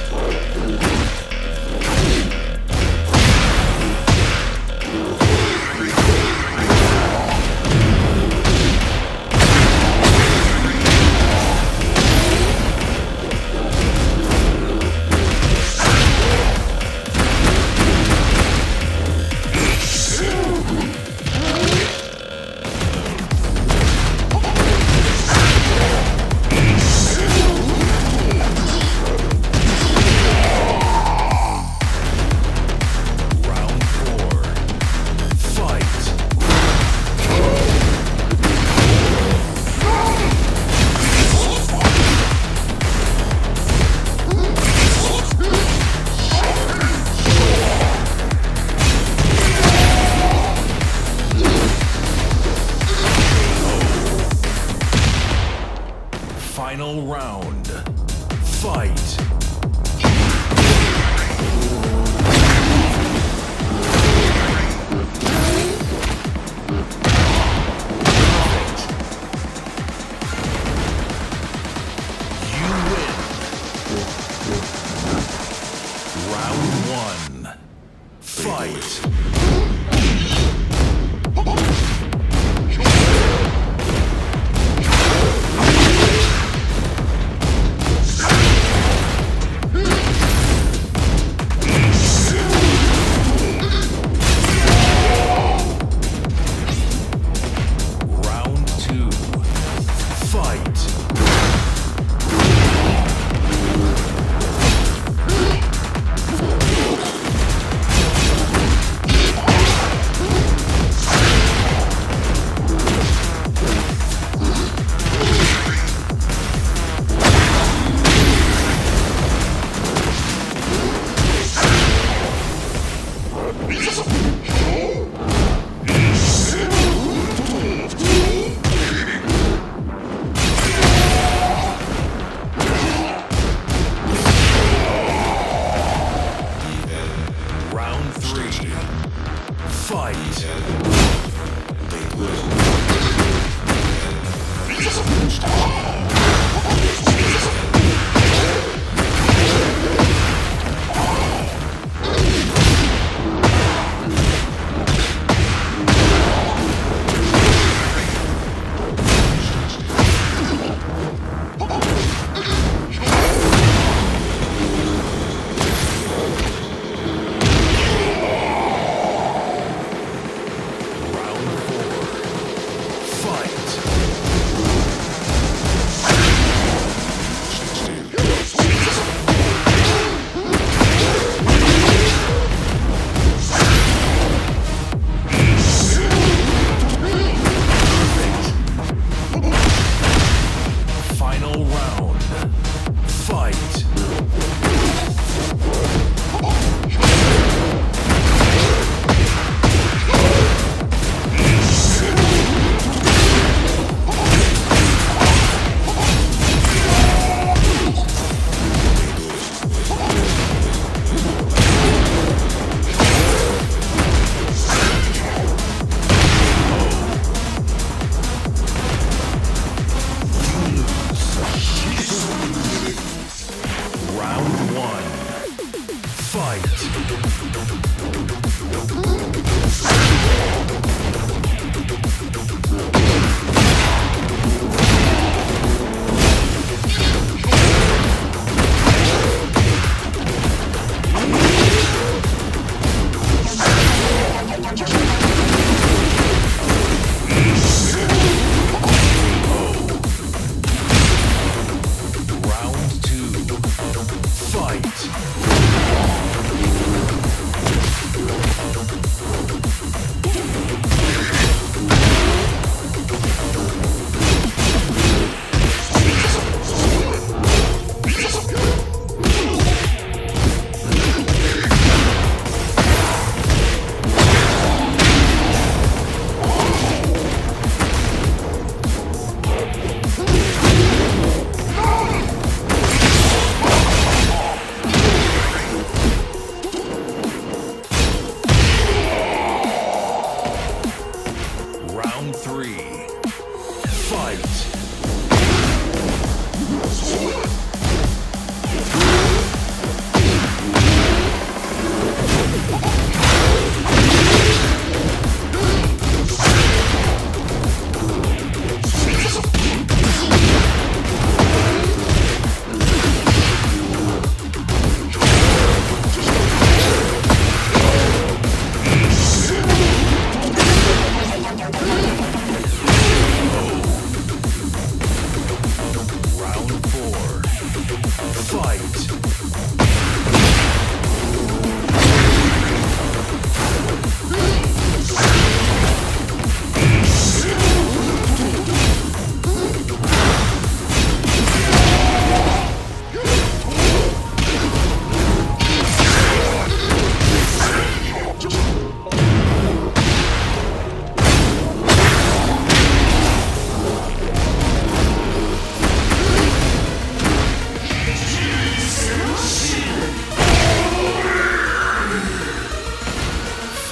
Yeah. Round one. Fight. Fight.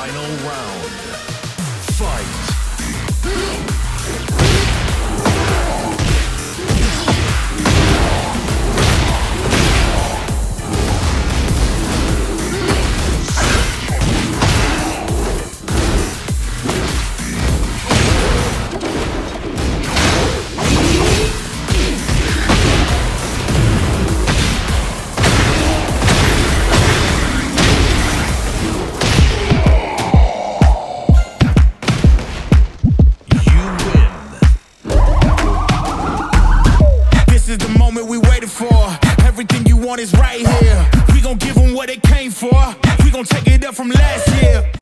Final round. Fight!